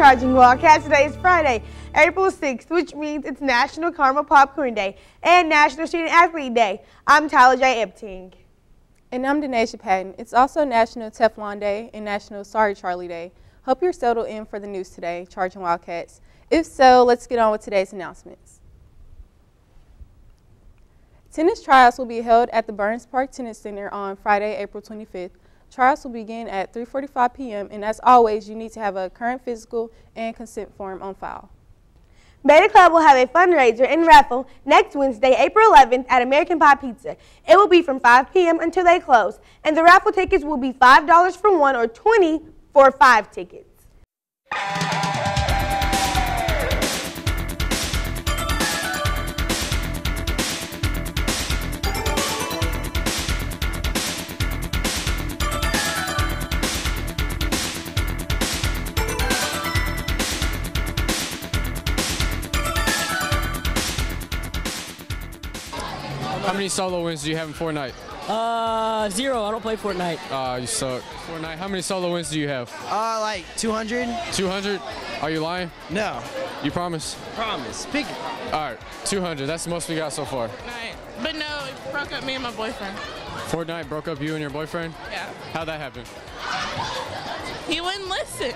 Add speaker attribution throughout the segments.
Speaker 1: Charging Wildcats. Today is Friday, April 6th, which means it's National Caramel Popcorn Day and National Student Athlete Day. I'm Tyler J. Epting.
Speaker 2: And I'm Denasia Patton. It's also National Teflon Day and National Sorry Charlie Day. Hope you're settled in for the news today, Charging Wildcats. If so, let's get on with today's announcements. Tennis trials will be held at the Burns Park Tennis Center on Friday, April 25th. Trials will begin at 3.45 p.m. and as always, you need to have a current physical and consent form on file.
Speaker 1: Beta Club will have a fundraiser and raffle next Wednesday, April 11th at American Pie Pizza. It will be from 5 p.m. until they close, and the raffle tickets will be $5 for one or 20 for five tickets.
Speaker 3: How many solo wins do you have in Fortnite?
Speaker 4: Uh, zero. I don't play Fortnite.
Speaker 3: Uh, you suck. Fortnite, how many solo wins do you have?
Speaker 5: Uh, like 200?
Speaker 3: 200? Are you lying?
Speaker 5: No.
Speaker 3: You promise?
Speaker 5: Promise. Speak.
Speaker 3: All right, 200. That's the most we got so far.
Speaker 6: Night. But no, it broke up me and my boyfriend.
Speaker 3: Fortnite broke up you and your boyfriend?
Speaker 6: Yeah.
Speaker 3: How'd that happen?
Speaker 6: He wouldn't listen.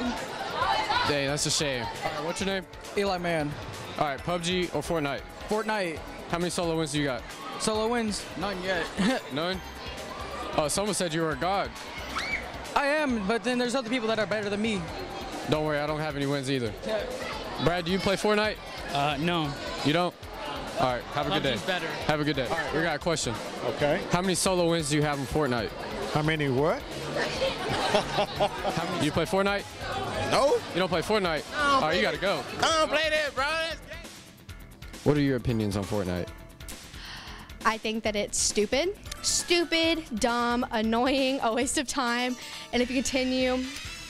Speaker 3: Dang, that's a shame. All right, what's your name?
Speaker 7: Eli Man.
Speaker 3: All right, PUBG or Fortnite?
Speaker 7: Fortnite.
Speaker 3: How many solo wins do you got?
Speaker 7: Solo wins? None yet.
Speaker 3: None? Oh, someone said you were a god.
Speaker 7: I am, but then there's other people that are better than me.
Speaker 3: Don't worry, I don't have any wins either. Brad, do you play Fortnite?
Speaker 8: Uh, no.
Speaker 3: You don't? All right, have a good day.
Speaker 8: PUBG's better.
Speaker 3: Have a good day. All right, we got a question.
Speaker 9: Okay.
Speaker 3: How many solo wins do you have in Fortnite?
Speaker 9: How many what?
Speaker 3: How many, you play Fortnite?
Speaker 5: No.
Speaker 3: You don't play Fortnite? All right, you gotta go.
Speaker 5: Come on, play that, bro.
Speaker 3: What are your opinions on Fortnite?
Speaker 10: I think that it's stupid. Stupid, dumb, annoying, a waste of time. And if you continue,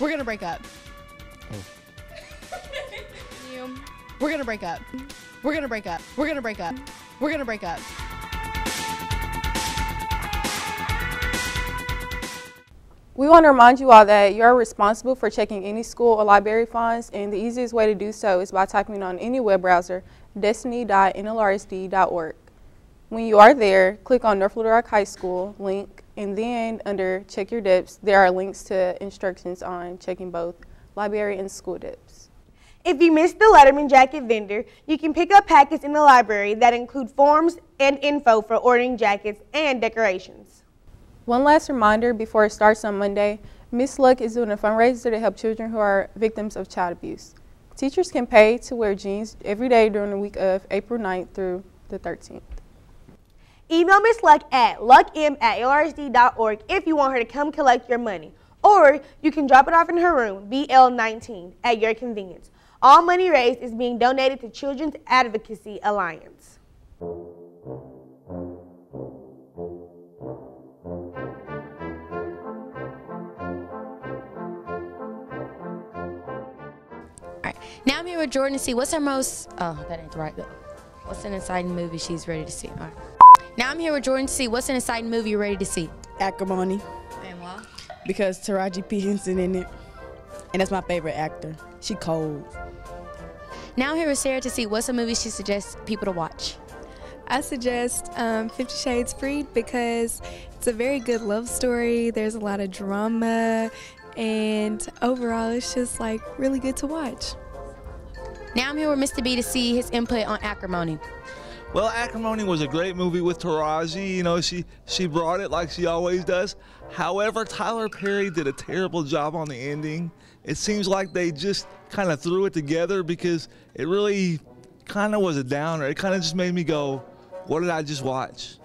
Speaker 10: we're gonna break up. Continue, We're gonna break up. We're gonna break up. We're gonna break up. We're gonna break up.
Speaker 2: We want to remind you all that you are responsible for checking any school or library funds, and the easiest way to do so is by typing on any web browser destiny.nlrsd.org. When you are there, click on North Little Rock High School link, and then under Check Your DIPs, there are links to instructions on checking both library and school DIPs.
Speaker 1: If you missed the Letterman jacket vendor, you can pick up packets in the library that include forms and info for ordering jackets and decorations.
Speaker 2: One last reminder before it starts on Monday, Miss Luck is doing a fundraiser to help children who are victims of child abuse. Teachers can pay to wear jeans every day during the week of April 9th through the 13th.
Speaker 1: Email Miss Luck at luckim at lrsd.org if you want her to come collect your money. Or you can drop it off in her room, BL19, at your convenience. All money raised is being donated to Children's Advocacy Alliance.
Speaker 11: Now I'm here with Jordan to see what's her most. Oh, that ain't the right. What's an exciting movie she's ready to see? All right. Now I'm here with Jordan to see what's an exciting movie you're ready to see.
Speaker 12: Acrimony
Speaker 11: And why?
Speaker 12: because Taraji P Henson in it, and that's my favorite actor. She cold.
Speaker 11: Now I'm here with Sarah to see what's a movie she suggests people to watch.
Speaker 13: I suggest um, Fifty Shades Freed because it's a very good love story. There's a lot of drama, and overall, it's just like really good to watch.
Speaker 11: Now I'm here with Mr. B to see his input on acrimony.
Speaker 14: Well, Acrimony was a great movie with Taraji. You know, she she brought it like she always does. However, Tyler Perry did a terrible job on the ending. It seems like they just kind of threw it together because it really kind of was a downer. It kind of just made me go, "What did I just watch?"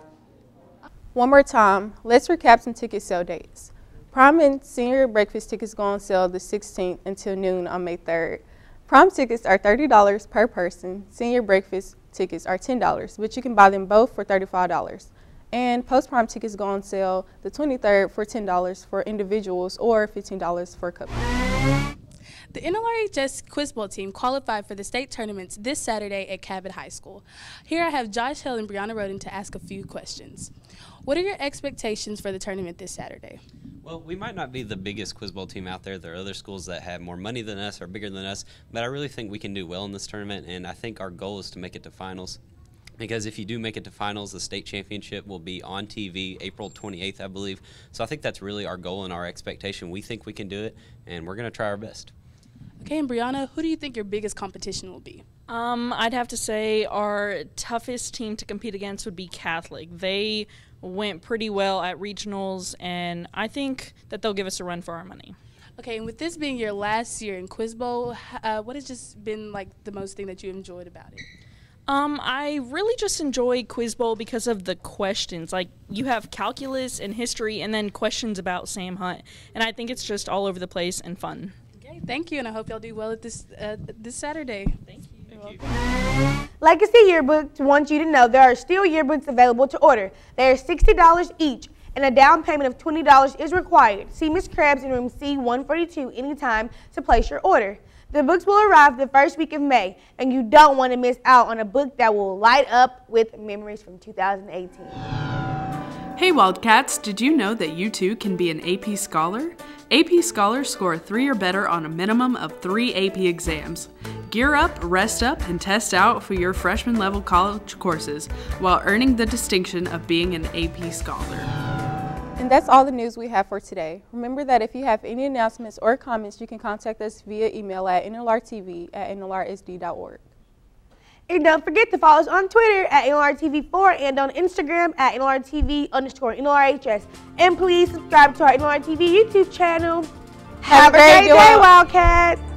Speaker 2: One more time, let's recap some ticket sale dates. Prom and senior breakfast tickets go on sale the 16th until noon on May 3rd. Prom tickets are $30 per person. Senior breakfast tickets are $10, but you can buy them both for $35. And post prom tickets go on sale the 23rd for $10 for individuals or $15 for couples.
Speaker 15: The NLRHS Quiz Bowl team qualified for the state tournaments this Saturday at Cabot High School. Here I have Josh Hill and Brianna Roden to ask a few questions. What are your expectations for the tournament this Saturday?
Speaker 8: Well, we might not be the biggest Quiz Bowl team out there. There are other schools that have more money than us or bigger than us, but I really think we can do well in this tournament, and I think our goal is to make it to finals. Because if you do make it to finals, the state championship will be on TV April 28th, I believe. So I think that's really our goal and our expectation. We think we can do it, and we're going to try our best.
Speaker 15: Okay, and Brianna, who do you think your biggest competition will be?
Speaker 9: Um, I'd have to say our toughest team to compete against would be Catholic. They went pretty well at regionals, and I think that they'll give us a run for our money.
Speaker 15: Okay, and with this being your last year in Quiz Bowl, uh, what has just been like the most thing that you enjoyed about it?
Speaker 9: Um, I really just enjoy Quiz Bowl because of the questions. Like you have calculus and history, and then questions about Sam Hunt, and I think it's just all over the place and fun.
Speaker 15: Okay, thank you, and I hope y'all do well at this uh, this Saturday. Thank
Speaker 1: Legacy Yearbooks wants you to know there are still yearbooks available to order. They are $60 each, and a down payment of $20 is required. See Ms. Krebs in room C142 anytime to place your order. The books will arrive the first week of May, and you don't want to miss out on a book that will light up with memories from 2018.
Speaker 16: Hey Wildcats, did you know that you too can be an AP Scholar? AP Scholars score 3 or better on a minimum of 3 AP exams. Gear up, rest up, and test out for your freshman level college courses while earning the distinction of being an AP Scholar.
Speaker 2: And that's all the news we have for today. Remember that if you have any announcements or comments, you can contact us via email at nlrtv at nlrsd.org.
Speaker 1: And don't forget to follow us on Twitter at NLRTV4 and on Instagram at NLRTV underscore NLRHS. And please subscribe to our NLRTV YouTube channel. Have, have a great day, Wildcats!